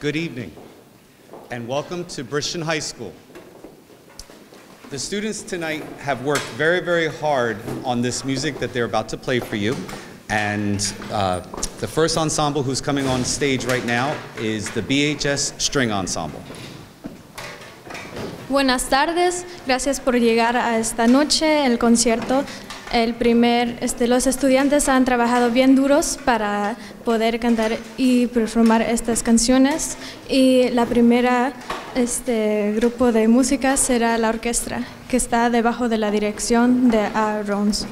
Good evening, and welcome to Bridgeton High School. The students tonight have worked very, very hard on this music that they're about to play for you. And uh, the first ensemble who's coming on stage right now is the BHS String Ensemble. Buenas tardes, gracias por llegar a esta noche, el concierto. El primer, este, los estudiantes han trabajado bien duros para poder cantar y performar estas canciones y la primera este, grupo de música será la orquesta que está debajo de la dirección de Aarons.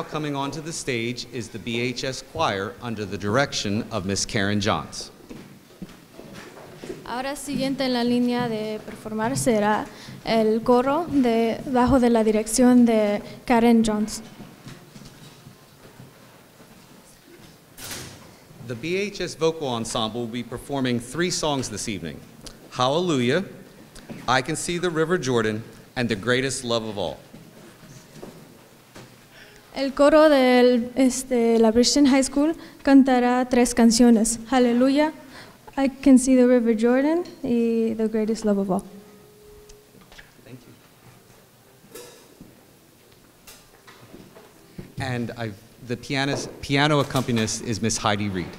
Now coming onto the stage is the BHS Choir under the direction of Miss Karen Johns. Ahora siguiente en la línea de performar será el coro de, bajo de la dirección de Karen Jones. The BHS Vocal Ensemble will be performing three songs this evening Hallelujah, I Can See the River Jordan, and The Greatest Love of All. El coro de este, la Christian High School cantará tres canciones. Hallelujah, I Can See the River Jordan y The Greatest Love of All. Thank you. And the pianist, piano accompanist is Miss Heidi Reed.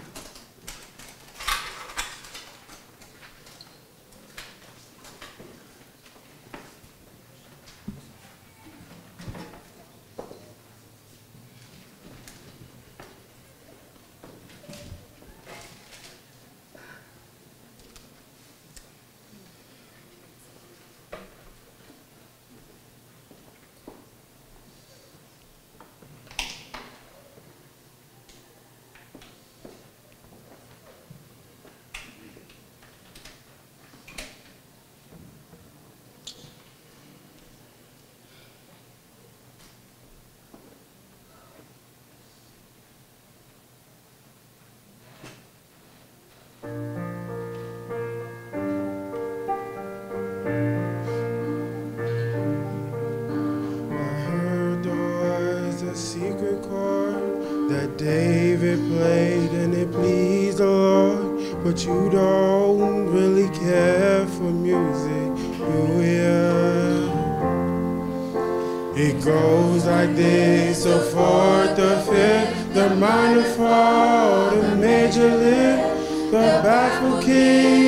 Like this, the fourth, the fifth, the minor fall, the major lift, the baffled king.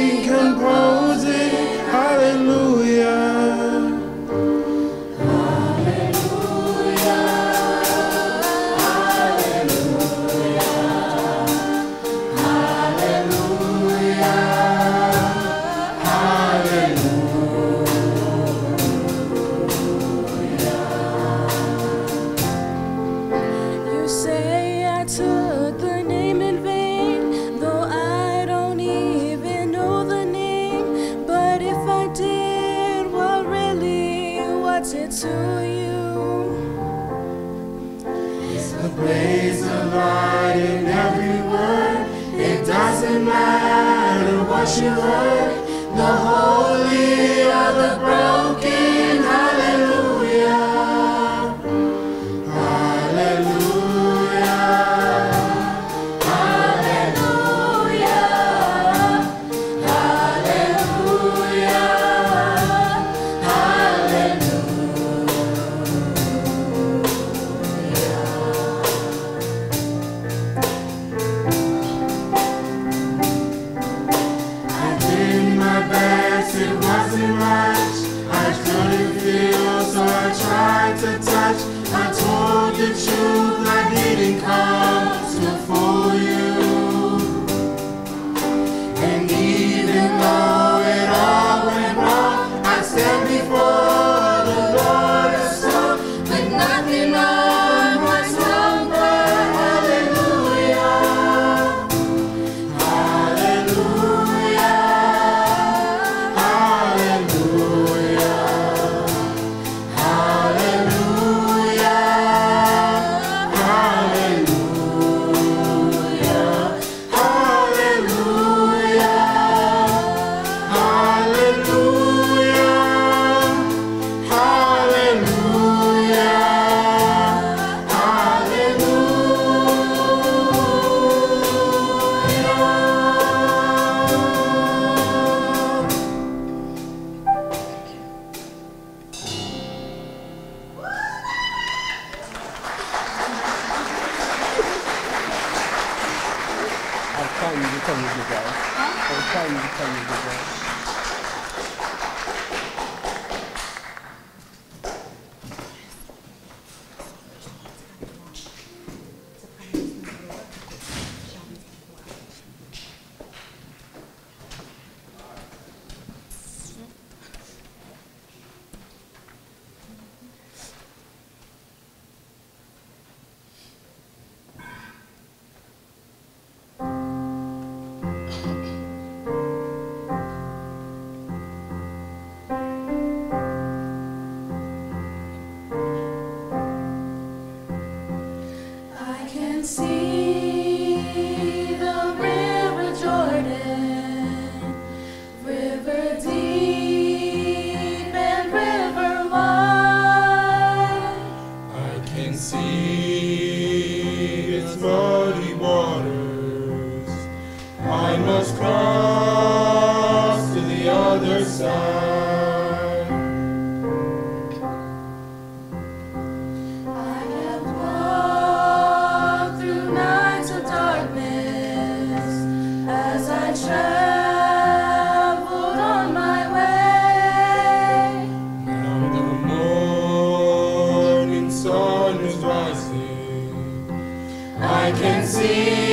I can see.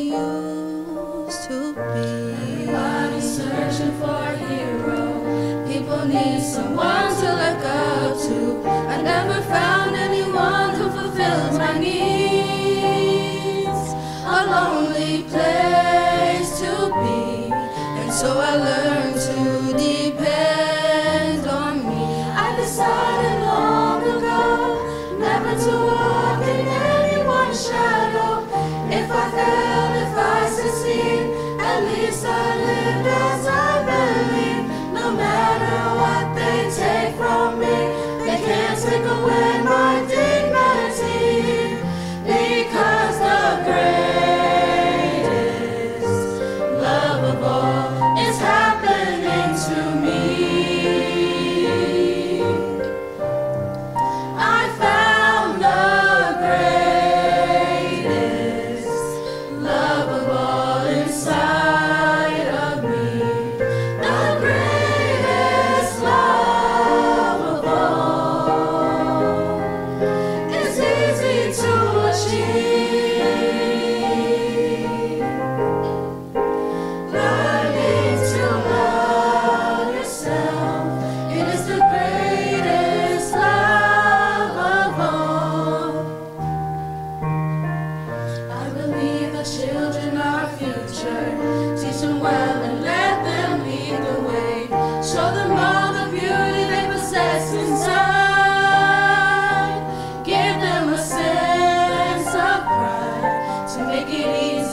need someone to look up to. I never found anyone who fulfill my needs. A lonely place to be, and so I learned to depend on me. I decided long ago never to walk in anyone's shadow. If I fail, if I succeed, at least I.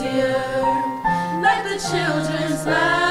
easier, like the children's laugh.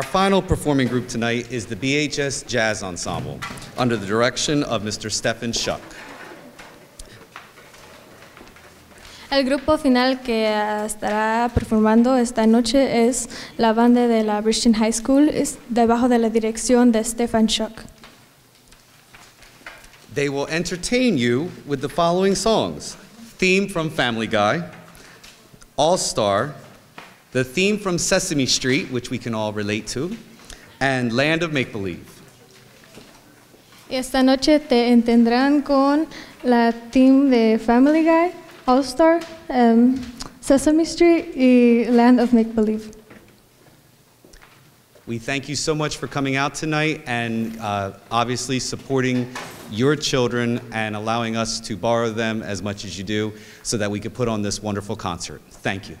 Our final performing group tonight is the BHS Jazz Ensemble, under the direction of Mr. Stefan Schuck. El grupo final que ah, estará performando esta noche es la banda de la Christian High School, es debajo de la dirección de Stefan Schuck. They will entertain you with the following songs Theme from Family Guy, All Star, the theme from Sesame Street, which we can all relate to, and Land of Make Believe. Esta noche te entendrán con la team de Family Guy, All Star, um, Sesame Street y Land of Make Believe. We thank you so much for coming out tonight and uh, obviously supporting your children and allowing us to borrow them as much as you do so that we could put on this wonderful concert. Thank you.